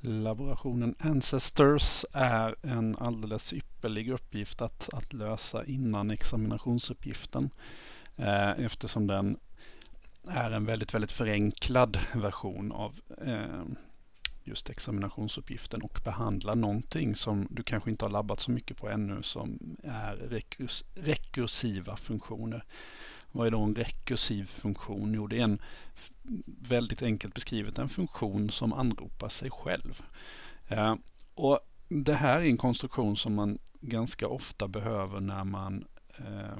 Laborationen Ancestors är en alldeles ypperlig uppgift att, att lösa innan examinationsuppgiften. Eh, eftersom den är en väldigt, väldigt förenklad version av eh, just examinationsuppgiften och behandlar någonting som du kanske inte har labbat så mycket på ännu som är rekurs, rekursiva funktioner. Vad är då en rekursiv funktion? Jo, det är en väldigt enkelt beskrivet en funktion som anropar sig själv. Eh, och Det här är en konstruktion som man ganska ofta behöver när man eh,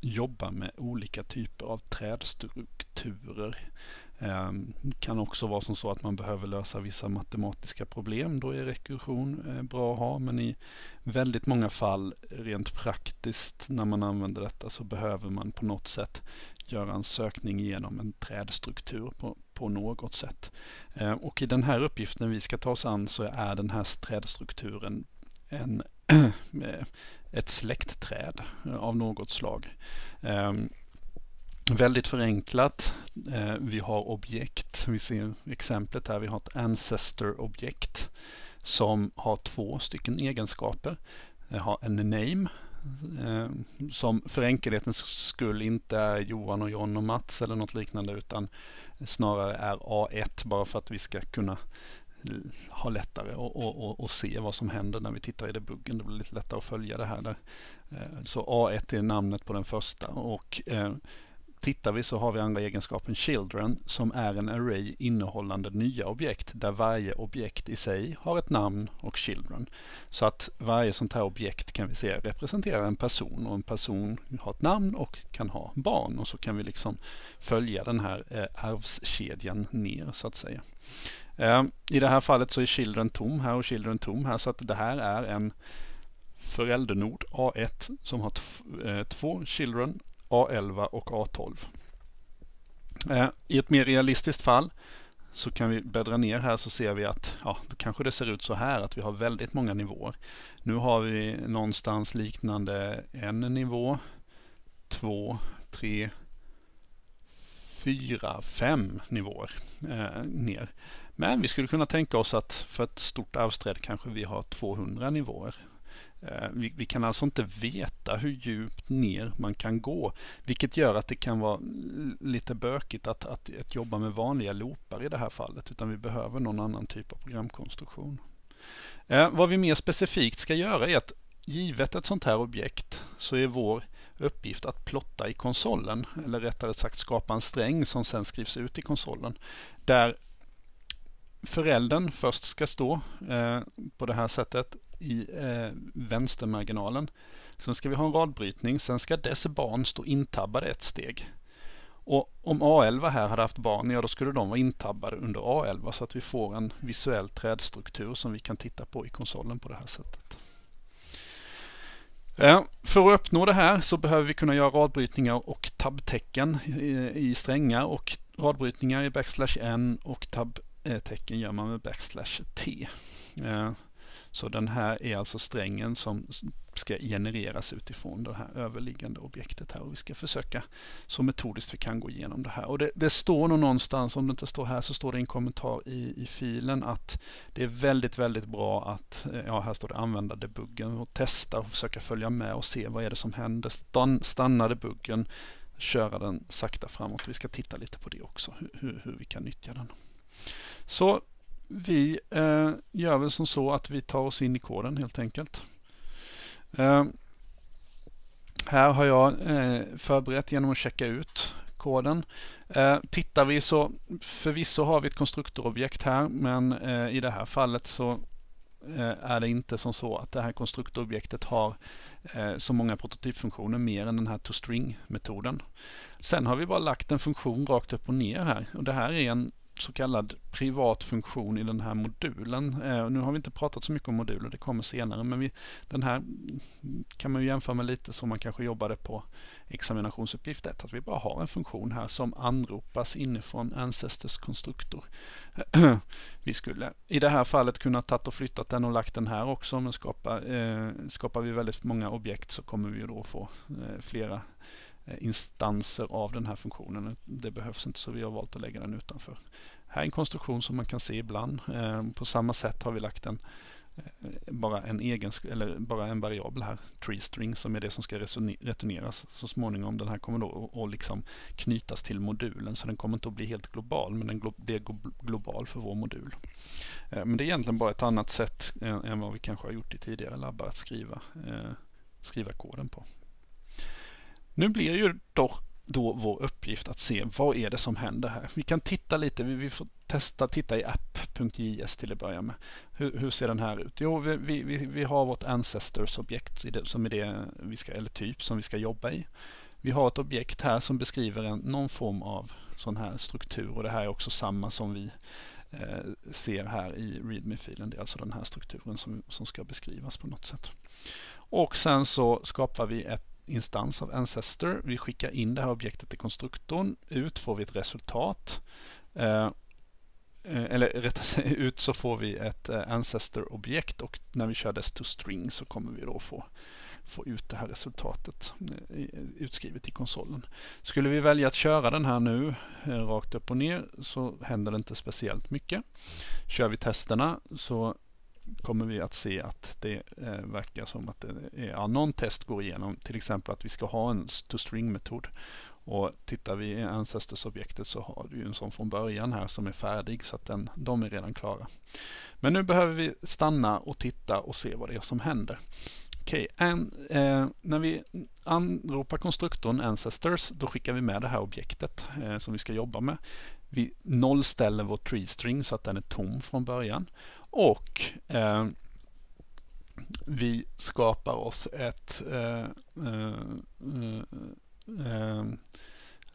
jobbar med olika typer av trädstrukturer. Ehm, kan också vara som så att man behöver lösa vissa matematiska problem. Då är rekursion eh, bra att ha. Men i väldigt många fall rent praktiskt när man använder detta så behöver man på något sätt göra en sökning genom en trädstruktur på, på något sätt. Ehm, och i den här uppgiften vi ska ta oss an så är den här trädstrukturen en, eh, ett släktträd av något slag. Ehm, Väldigt förenklat. Eh, vi har objekt. Vi ser exemplet här. Vi har ett ancestor-objekt som har två stycken egenskaper. Det har en name eh, som för enkelhetens skull inte är Johan och John och Mats eller något liknande utan snarare är A1 bara för att vi ska kunna ha lättare och, och, och, se vad som händer när vi tittar i debuggen. Det blir lite lättare att följa det här. Där. Eh, så A1 är namnet på den första och eh, tittar vi så har vi andra egenskapen children som är en array innehållande nya objekt där varje objekt i sig har ett namn och children. Så att varje sånt här objekt kan vi se representerar en person och en person har ett namn och kan ha barn och så kan vi liksom följa den här eh, arvskedjan ner så att säga. Eh, I det här fallet så är children tom här och children tom här så att det här är en föräldernod A1 som har eh, två children A11 och A12. Eh, I ett mer realistiskt fall så kan vi bäddra ner här så ser vi att ja, då kanske det ser ut så här att vi har väldigt många nivåer. Nu har vi någonstans liknande en nivå, två, tre, fyra, fem nivåer eh, ner. Men vi skulle kunna tänka oss att för ett stort arvsträd kanske vi har 200 nivåer. Eh, vi, vi, kan alltså inte veta hur djupt ner man kan gå, vilket gör att det kan vara lite bökigt att, att, att jobba med vanliga loopar i det här fallet, utan vi behöver någon annan typ av programkonstruktion. Eh, vad vi mer specifikt ska göra är att givet ett sånt här objekt så är vår uppgift att plotta i konsolen, eller rättare sagt skapa en sträng som sen skrivs ut i konsolen, där föräldern först ska stå eh, på det här sättet i eh, vänstermarginalen. Sen ska vi ha en radbrytning. Sen ska dess barn stå intabbade ett steg. Och om A11 här hade haft barn, ja då skulle de vara intabbade under A11 så att vi får en visuell trädstruktur som vi kan titta på i konsolen på det här sättet. För att uppnå det här så behöver vi kunna göra radbrytningar och tabbtecken i strängar och radbrytningar i backslash n och tabbtecken gör man med backslash t. Så den här är alltså strängen som ska genereras utifrån det här överliggande objektet här och vi ska försöka så metodiskt vi kan gå igenom det här. Och det, det står nog någonstans, om det inte står här så står det i en kommentar i, i filen att det är väldigt, väldigt bra att, eh, ja här står det använda debuggen och testa och försöka följa med och se vad är det som händer. Stan, stanna debuggen, köra den sakta framåt. Vi ska titta lite på det också, hur, hur, hur vi kan nyttja den. Så vi eh, gör väl som så att vi tar oss in i koden helt enkelt. Eh, här har jag eh, förberett genom att checka ut koden. Eh, tittar vi så förvisso har vi ett konstruktorobjekt här men eh, i det här fallet så eh, är det inte som så att det här konstruktorobjektet har eh, så många prototypfunktioner mer än den här toString-metoden. Sen har vi bara lagt en funktion rakt upp och ner här och det här är en så kallad privat funktion i den här modulen. Eh, nu har vi inte pratat så mycket om moduler, det kommer senare, men vi, den här kan man ju jämföra med lite som man kanske jobbade på examinationsuppgift 1, att vi bara har en funktion här som anropas inifrån Ancestors konstruktor. vi skulle i det här fallet kunna tagit och flyttat den och lagt den här också, men skapar, eh, skapar vi väldigt många objekt så kommer vi då få eh, flera Eh, Eh, instanser av den här funktionen. Det behövs inte så vi har valt att lägga den utanför. här är en konstruktion som man kan se ibland. Eh, på samma sätt har vi lagt en eh, bara en egen, eller bara en variabel här, Treestring, som är det som ska returneras så småningom. Den här kommer då att liksom knytas till modulen, så den kommer inte att bli helt global, men den blir global för vår modul. Men det är egentligen bara ett annat sätt än vad vi kanske har gjort i tidigare labbar att skriva, skriva koden på. Nu blir ju dock då vår uppgift att se vad är det som händer här. Vi kan titta lite, vi, får testa titta i app.js till att börja med. Hur, hur, ser den här ut? Jo, vi, vi, vi har vårt ancestors-objekt som är det vi ska, eller typ som vi ska jobba i. Vi har ett objekt här som beskriver en, någon form av sån här struktur och det här är också samma som vi eh, ser här i readme-filen. Det är alltså den här strukturen som, som ska beskrivas på något sätt. Och sen så skapar vi ett instans av Ancestor. Vi skickar in det här objektet till konstruktorn. Ut får vi ett resultat. Eh, eh eller rättare ut så får vi ett eh, Ancestor-objekt och när vi kör dess to string så kommer vi då få, få ut det här resultatet eh, utskrivet i konsolen. Skulle vi välja att köra den här nu rakt upp och ner så händer det inte speciellt mycket. Kör vi testerna så kommer vi att se att det eh, verkar som att det är, ja, någon test går igenom. Till exempel att vi ska ha en to-string-metod. Och tittar vi i Ancestors-objektet så har du en sån från början här som är färdig så att den, de är redan klara. Men nu behöver vi stanna och titta och se vad det är som händer. Okej, okay, eh, när vi anropar konstruktorn Ancestors då skickar vi med det här objektet eh, som vi ska jobba med. Vi nollställer vår tree string så att den är tom från början. Och eh, vi skapar oss ett eh, eh, eh,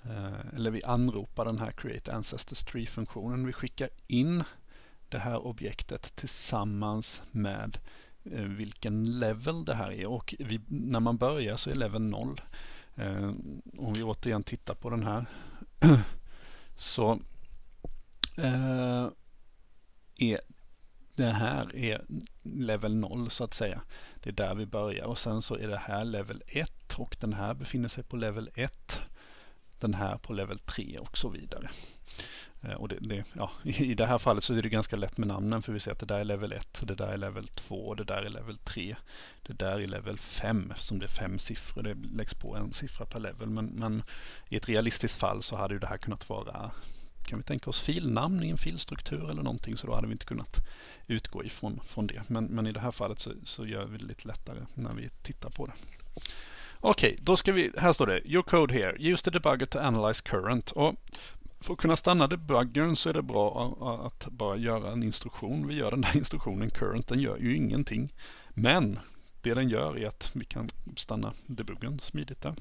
eh, eller vi anropar den här create ancestors tree-funktionen. Vi skickar in det här objektet tillsammans med eh, vilken level det här är och vi, när man börjar så är level 0. Eh, om vi återigen tittar på den här så är det här är level 0 så att säga. Det är där vi börjar och sen så är det här level 1 och den här befinner sig på level 1. Den här på level 3 och så vidare. Eh, och det, det, ja, I det här fallet så är det ganska lätt med namnen för vi ser att det där är level 1, det där är level 2 det där är level 3. Det där är level 5 eftersom det är fem siffror. Det läggs på en siffra per level. Men, men i ett realistiskt fall så hade ju det här kunnat vara kan vi tänka oss filnamn i en filstruktur eller någonting så då hade vi inte kunnat utgå ifrån från det. Men, men i det här fallet så, så gör vi det lite lättare när vi tittar på det. Okej, okay, då ska vi, här står det Your code here, use the debugger to analyze current. Och för att kunna stanna debuggern så är det bra att bara göra en instruktion. Vi gör den där instruktionen current, den gör ju ingenting. Men det den gör är att vi kan stanna debuggen smidigt där.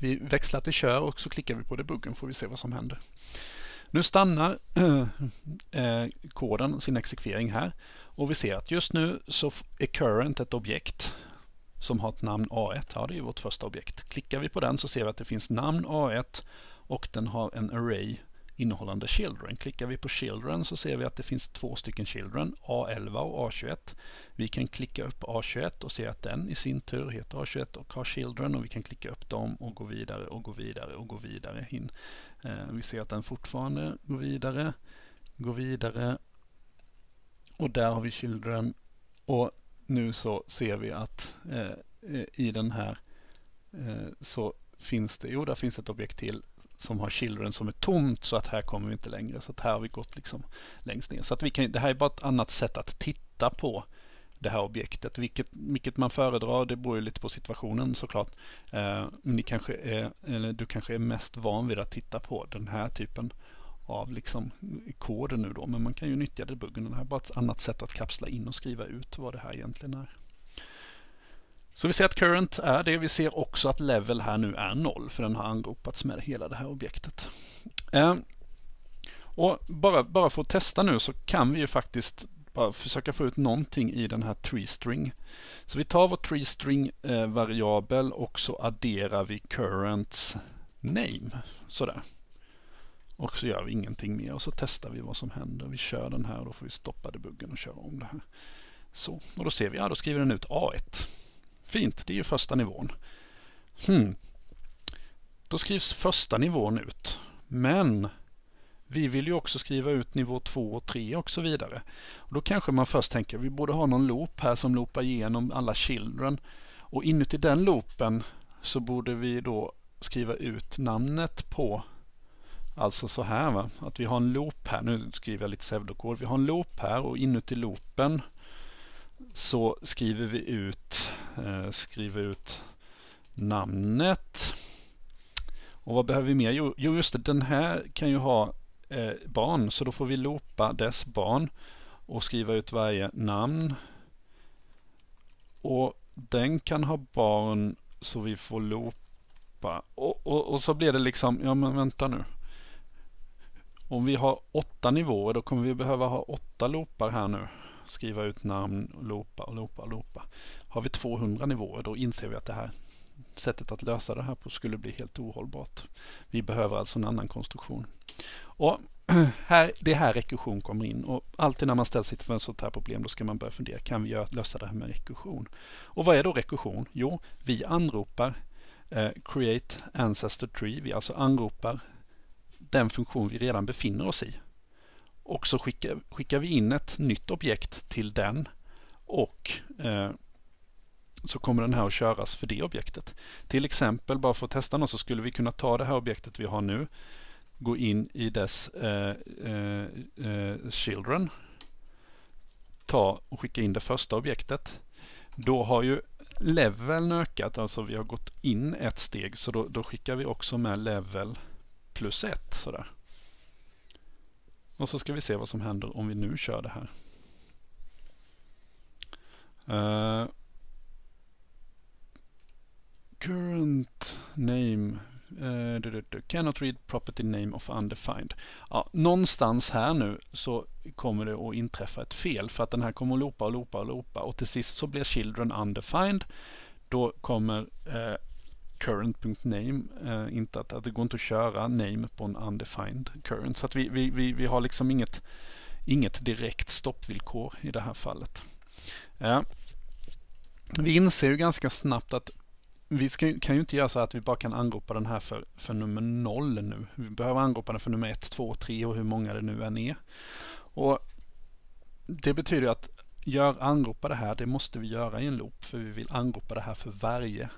Vi växlar till kör och så klickar vi på debuggen får vi se vad som händer. Nu stannar eh, koden sin exekvering här och vi ser att just nu så är current ett objekt som har ett namn A1. Ja, det är vårt första objekt. Klickar vi på den så ser vi att det finns namn A1 och den har en array innehållande children. Klickar vi på children så ser vi att det finns två stycken children, A11 och A21. Vi kan klicka upp A21 och se att den i sin tur heter A21 och har children och vi kan klicka upp dem och gå vidare och gå vidare och gå vidare in. Eh, vi ser att den fortfarande går vidare, går vidare och där har vi children och nu så ser vi att eh, i den här eh, så finns det, jo där finns ett objekt till som har children som är tomt så att här kommer vi inte längre. Så att här har vi gått liksom längst ner. Så att vi kan, det här är bara ett annat sätt att titta på det här objektet. Vilket, vilket man föredrar, det beror ju lite på situationen såklart. Eh, ni kanske är, eller du kanske är mest van vid att titta på den här typen av liksom koden nu då. Men man kan ju nyttja debuggen. Det här är bara ett annat sätt att kapsla in och skriva ut vad det här egentligen är. Så vi ser att current är det. Vi ser också att level här nu är noll för den har angropats med hela det här objektet. Eh, och bara, bara för att testa nu så kan vi ju faktiskt bara försöka få ut någonting i den här treestring. Så vi tar vår treestring eh, variabel och så adderar vi 'currents' name. Sådär. Och så gör vi ingenting mer och så testar vi vad som händer. Vi kör den här och då får vi stoppa debuggen och köra om det här. Så, och då ser vi, ja då skriver den ut A1. Fint, det är ju första nivån. Hmm. Då skrivs första nivån ut. Men Vi vill ju också skriva ut nivå 2 och 3 och så vidare. Och då kanske man först tänker vi borde ha någon loop här som loopar igenom alla children. Och inuti den loopen så borde vi då skriva ut namnet på Alltså så här va, att vi har en loop här. Nu skriver jag lite pseudokod. Vi har en loop här och inuti loopen så skriver vi ut, eh, skriver ut namnet. Och vad behöver vi mer? Jo, just det, den här kan ju ha eh, barn, så då får vi loopa dess barn och skriva ut varje namn. Och den kan ha barn så vi får loopa. Och, och, och så blir det liksom, ja men vänta nu. Om vi har åtta nivåer då kommer vi behöva ha åtta loopar här nu. Skriva ut namn, och loopa och loopa och loopa. Har vi 200 nivåer då inser vi att det här sättet att lösa det här på skulle bli helt ohållbart. Vi behöver alltså en annan konstruktion. Och här, det är här rekursion kommer in och alltid när man ställs inför ett sånt här problem då ska man börja fundera, kan vi lösa det här med rekursion? Och vad är då rekursion? Jo, vi anropar eh, create ancestor tree, vi alltså anropar den funktion vi redan befinner oss i. Och så skickar, skickar vi in ett nytt objekt till den och eh, så kommer den här att köras för det objektet. Till exempel, bara för att testa något, så skulle vi kunna ta det här objektet vi har nu, gå in i dess eh, eh, eh children, ta och skicka in det första objektet. Då har ju leveln ökat, alltså vi har gått in ett steg, så då, då skickar vi också med level plus ett sådär. Och så ska vi se vad som händer om vi nu kör det här. Uh, current name uh, cannot read property name of undefined. Ja, någonstans här nu så kommer det att inträffa ett fel för att den här kommer att loopa och loopa och loopa och till sist så blir children undefined. Då kommer uh, current.name. Eh, inte att, att det går inte att köra name på en undefined current. Så att vi, vi, vi, vi har liksom inget, inget direkt stoppvillkor i det här fallet. Eh, vi inser ju ganska snabbt att vi ska, kan ju inte göra så att vi bara kan anropa den här för, för nummer noll nu. Vi behöver anropa den för nummer ett, två, tre och hur många det nu än är. Och det betyder att gör, anropa det här, det måste vi göra i en loop för vi vill anropa det här för varje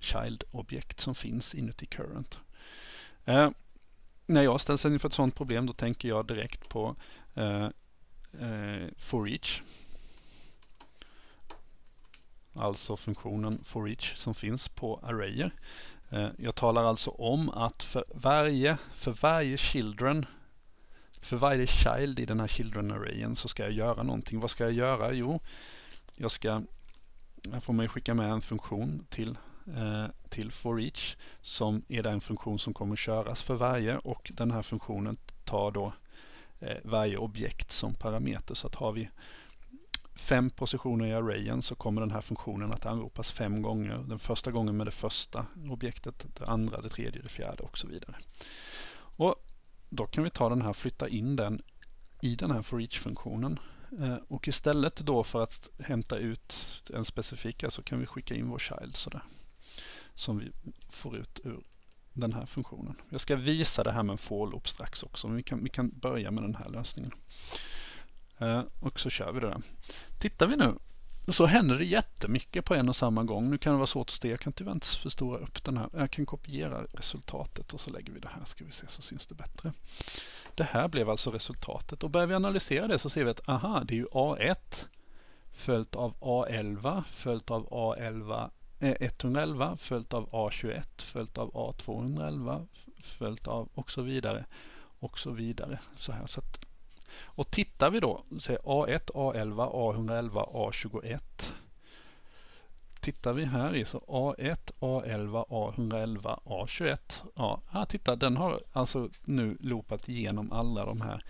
child-objekt som finns inuti current. Eh, när jag ställs inför ett sådant problem då tänker jag direkt på eh, eh, for each. Alltså funktionen for each som finns på arrayer. Eh, jag talar alltså om att för varje, för varje children för varje child i den här children arrayen så ska jag göra någonting. Vad ska jag göra? Jo, jag ska, här får man skicka med en funktion till Eh, till for each som är den funktion som kommer köras för varje och den här funktionen tar då eh, varje objekt som parameter. Så att har vi fem positioner i arrayen så kommer den här funktionen att anropas fem gånger. Den första gången med det första objektet, det andra, det tredje, det fjärde och så vidare. Och Då kan vi ta den här och flytta in den i den här for each-funktionen. Eh, och istället då för att hämta ut en specifika så kan vi skicka in vår child sådär som vi får ut ur den här funktionen. Jag ska visa det här med en for loop strax också, men vi kan, vi kan börja med den här lösningen. Eh, och så kör vi det där. Tittar vi nu så händer det jättemycket på en och samma gång. Nu kan det vara svårt att se, jag kan tyvärr inte förstora upp den här. Jag kan kopiera resultatet och så lägger vi det här, ska vi se så syns det bättre. Det här blev alltså resultatet och börjar vi analysera det så ser vi att aha, det är ju A1 följt av A11 följt av A11 Eh, 111 följt av A21 följt av A211 följt av och så vidare och så vidare. Så här, så att, och tittar vi då, så A1, A11, A111, A21. Tittar vi här i så A1, A11, A111, A21. Ja, här, titta den har alltså nu loopat igenom alla de här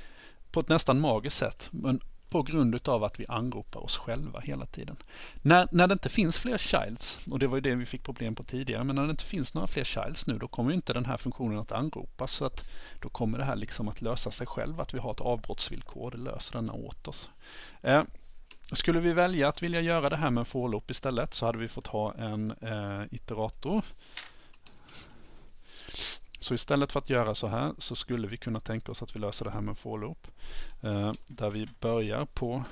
på ett nästan magiskt sätt. Men på grund av att vi anropar oss själva hela tiden. När, när det inte finns fler childs, och det var ju det vi fick problem på tidigare, men när det inte finns några fler childs nu, då kommer inte den här funktionen att anropas. Så att då kommer det här liksom att lösa sig själv, att vi har ett avbrottsvillkor, det löser denna åt oss. Eh, skulle vi välja att vilja göra det här med en for istället så hade vi fått ha en eh, iterator så istället för att göra så här så skulle vi kunna tänka oss att vi löser det här med en for loop. Eh, där vi börjar på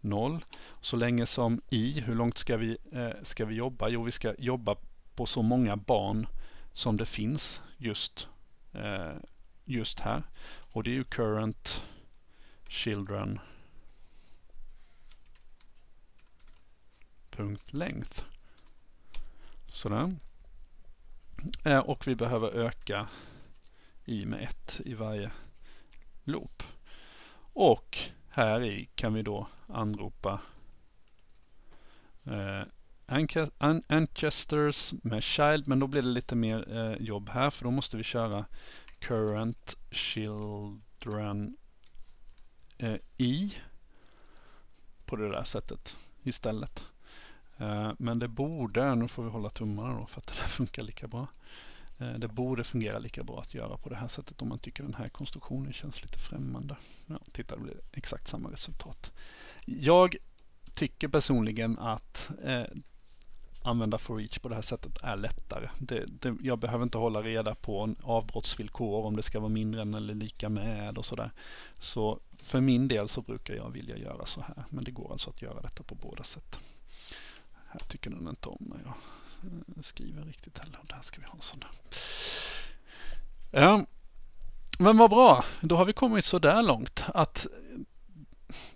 0. Så länge som i, hur långt ska vi, eh, ska vi jobba? Jo, vi ska jobba på så många barn som det finns just, eh, just här. Och det är ju current children punkt length. Sådär. Eh, och vi behöver öka i med 1 i varje loop. Och här i kan vi då anropa eh, Ancestors med child, men då blir det lite mer eh, jobb här för då måste vi köra current children eh, i på det där sättet istället. Eh, men det borde, nu får vi hålla tummarna då för att det funkar lika bra. Eh, det borde fungera lika bra att göra på det här sättet om man tycker den här konstruktionen känns lite främmande. Ja, titta, det blir exakt samma resultat. Jag tycker personligen att eh, använda for each på det här sättet är lättare. Det, det, jag behöver inte hålla reda på avbrottsvillkor om det ska vara mindre än eller lika med och sådär. Så för min del så brukar jag vilja göra så här. Men det går alltså att göra detta på båda sätt. Här tycker den inte om när jag eh, skriver riktigt heller. Där ska vi ha en sån där. Ja, men vad bra. Då har vi kommit så där långt att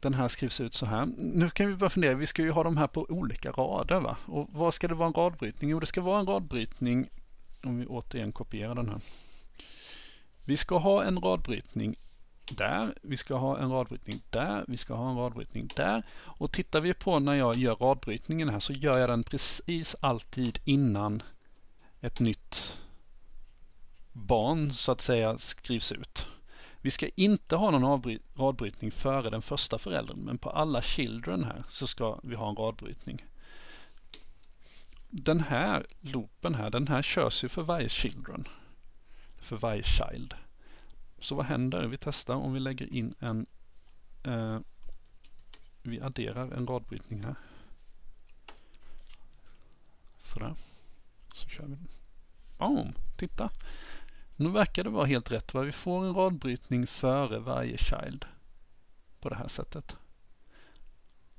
den här skrivs ut så här. Nu kan vi börja fundera, vi ska ju ha de här på olika rader va? Och vad ska det vara en radbrytning? Jo, det ska vara en radbrytning, om vi återigen kopierar den här. Vi ska ha en radbrytning där, vi ska ha en radbrytning där, vi ska ha en radbrytning där. Och tittar vi på när jag gör radbrytningen här så gör jag den precis alltid innan ett nytt barn så att säga skrivs ut. Vi ska inte ha någon radbrytning före den första föräldern, men på alla children här så ska vi ha en radbrytning. Den här loopen här, den här körs ju för varje children. För varje child. Så vad händer? Vi testar om vi lägger in en... Eh, vi adderar en radbrytning här. Sådär. Så kör vi. Boom! Titta! Nu verkar det vara helt rätt. Va? Vi får en radbrytning före varje child. På det här sättet.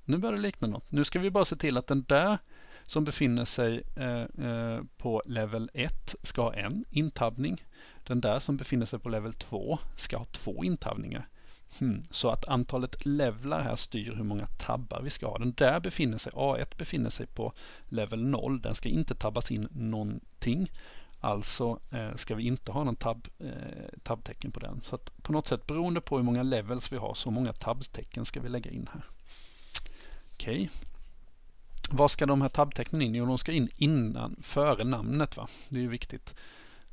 Nu börjar det likna något. Nu ska vi bara se till att den där som befinner sig eh, eh, på level 1 ska ha en intabbning. Den där som befinner sig på level 2 ska ha två intabbningar. Hmm. Så att antalet levlar här styr hur många tabbar vi ska ha. Den där befinner sig, A1 befinner sig på level 0. Den ska inte tabbas in någonting. Alltså eh, ska vi inte ha någon tab, eh, tabtecken på den. Så att på något sätt beroende på hur många levels vi har så många tabstecken ska vi lägga in här. Okej. Okay. Vad ska de här tabtecknen in? Jo, de ska in innan, före namnet. va? Det är ju viktigt.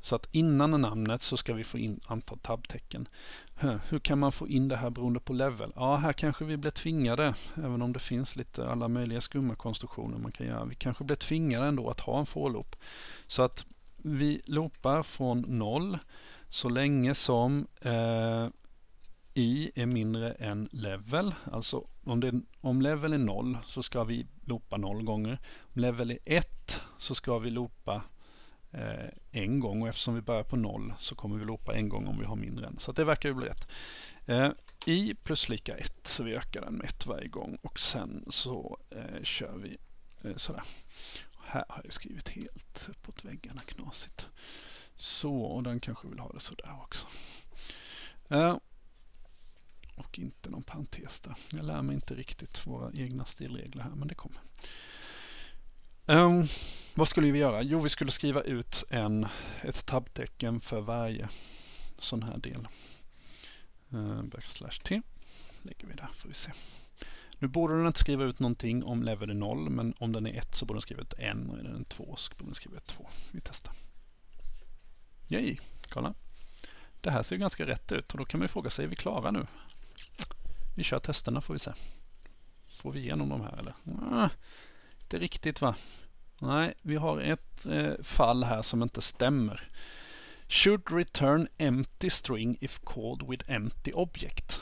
Så att innan namnet så ska vi få in antal tabtecken. Hur kan man få in det här beroende på level? Ja, här kanske vi blir tvingade, även om det finns lite alla möjliga skumma konstruktioner man kan göra. Vi kanske blir tvingade ändå att ha en for loop. Så att vi loopar från noll så länge som eh, i är mindre än level. Alltså om, det, om level är noll så ska vi loopa noll gånger. Om level är 1 så ska vi loopa Eh, en gång och eftersom vi börjar på noll så kommer vi loopa en gång om vi har mindre än. Så det verkar ju bli rätt. Eh, I plus lika 1 så vi ökar den med 1 varje gång och sen så eh, kör vi eh, sådär. Här har jag skrivit helt uppåt väggarna knasigt. Så, och den kanske vill ha det sådär också. Eh, och inte någon parentes där. Jag lär mig inte riktigt våra egna stilregler här, men det kommer. Um, vad skulle vi göra? Jo, vi skulle skriva ut en, ett tabtecken för varje sån här del. Uh, backslash t lägger vi där, får vi se. Nu borde den inte skriva ut någonting om level är 0, men om den är 1 så borde den skriva ut 1 och är den 2 så borde den skriva ut 2. Vi testar. Yay, kolla. Det här ser ganska rätt ut och då kan man fråga sig, är vi klara nu? Vi kör testerna får vi se. Får vi igenom de här eller? Ah, inte riktigt va? Nej, vi har ett eh, fall här som inte stämmer. Should return empty string if called with empty object.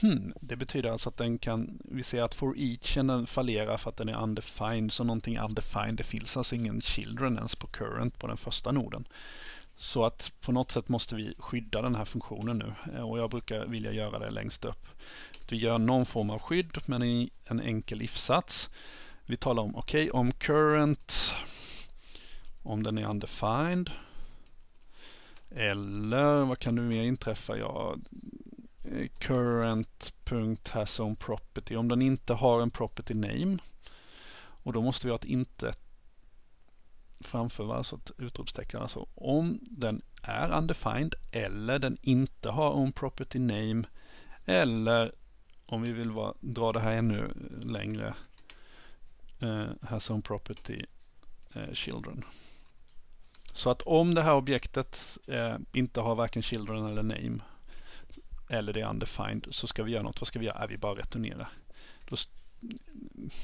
Hmm, det betyder alltså att den kan, vi ser att for each den fallerar för att den är undefined, så någonting undefined, det finns alltså ingen children ens på current på den första noden. Så att på något sätt måste vi skydda den här funktionen nu eh, och jag brukar vilja göra det längst upp. vi gör någon form av skydd med en enkel if-sats. Vi talar om, okej, okay, om current, om den är undefined. Eller vad kan du mer inträffa? Ja, eh, current.hasOwnProperty. Om den inte har en property name. Och då måste vi ha ett inte framför, alltså ett utropstecken. Alltså om den är undefined eller den inte har own property name eller om vi vill vara, dra det här ännu längre Eh, has own property eh, children. Så att om det här objektet eh, inte har varken children eller name eller det är undefined så ska vi göra något. Vad ska vi göra? Äh, vi bara returnerar. Då,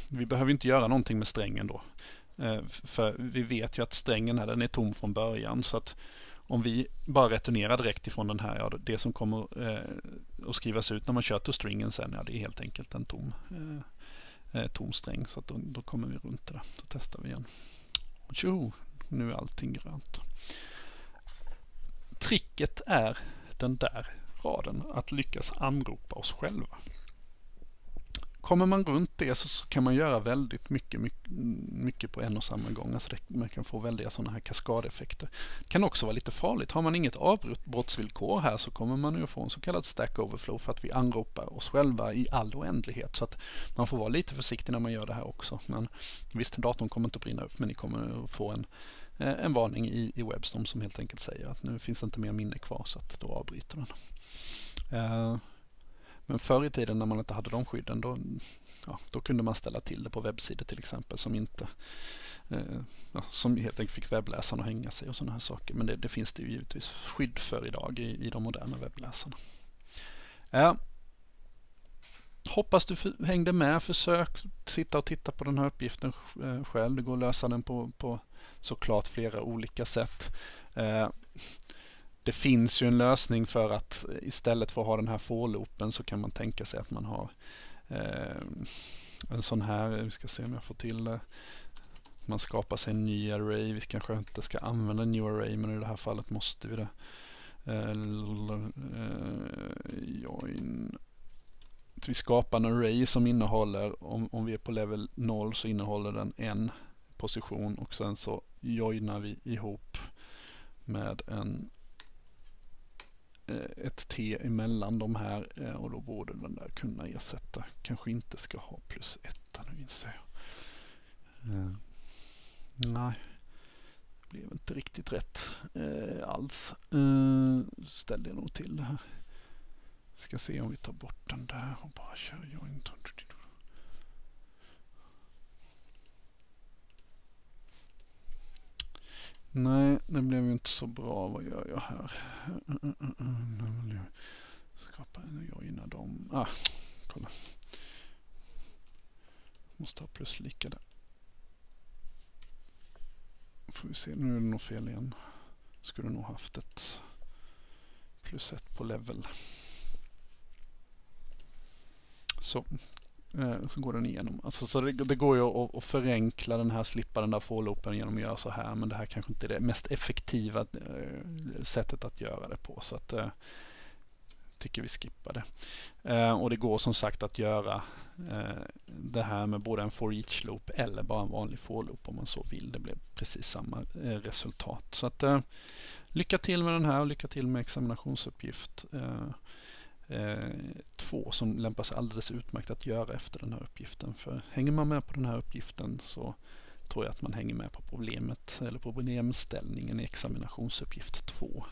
vi behöver inte göra någonting med strängen då. Eh, för vi vet ju att strängen här den är tom från början. Så att om vi bara returnerar direkt ifrån den här, ja, det som kommer eh, att skrivas ut när man kör till stringen sen, ja det är helt enkelt en tom, eh, Eh, tom sträng. Så att då, då kommer vi runt det där. Så testar vi igen. Tjo, nu är allting grönt. Tricket är den där raden, att lyckas anropa oss själva. Kommer man runt det så, kan man göra väldigt mycket, mycket, mycket på en och samma gång. Alltså det, man kan få väldiga sådana här kaskadeffekter. Det kan också vara lite farligt. Har man inget avbrottsvillkor här så kommer man ju få en så kallad stack overflow för att vi anropar oss själva i all oändlighet. Så att man får vara lite försiktig när man gör det här också. Men visst, datorn kommer inte att brinna upp men ni kommer att få en, eh, en varning i, i Webstorm som helt enkelt säger att nu finns det inte mer minne kvar så att då avbryter den. Eh, men förr i tiden när man inte hade de skydden då, ja, då kunde man ställa till det på webbsidor till exempel som inte eh, ja, som helt enkelt fick webbläsaren att hänga sig och sådana här saker. Men det, det, finns det ju givetvis skydd för idag i, i de moderna webbläsarna. Eh, hoppas du hängde med. Försök sitta och titta på den här uppgiften eh, själv. Det går att lösa den på, på såklart flera olika sätt. Eh, det finns ju en lösning för att istället för att ha den här forloopen så kan man tänka sig att man har eh, en sån här, vi ska se om jag får till det. Man skapar sig en ny array. Vi kanske inte ska använda new array men i det här fallet måste vi det. Eh, eh join. vi skapar en array som innehåller, om, om vi är på level 0 så innehåller den en position och sen så joinar vi ihop med en ett T emellan de här eh, och då borde den där kunna ersätta. Kanske inte ska ha plus ett nu inser jag. Uh, nej, det blev inte riktigt rätt uh, alls. Uh, ställde jag nog till det här. Ska se om vi tar bort den där och bara kör joint. Nej, det blev ju inte så bra. Vad gör jag här? Skapa en joina dem. Ah, kolla. Måste ha plus lika där. Får vi se, nu är det nog fel igen. Skulle nog haft ett plus ett på level. Så, Eh, så går den igenom. Alltså, så det, det går ju att, att, förenkla den här, slippa den där forloopen genom att göra så här. Men det här kanske inte är det mest effektiva eh, sättet att göra det på. Så att, eh, tycker vi skippar det. Eh, och det går som sagt att göra eh, det här med både en for each loop eller bara en vanlig for loop om man så vill. Det blir precis samma eh, resultat. Så att eh, lycka till med den här och lycka till med examinationsuppgift eh, Eh, två som lämpar sig alldeles utmärkt att göra efter den här uppgiften. För hänger man med på den här uppgiften så tror jag att man hänger med på problemet eller problemställningen i examinationsuppgift 2.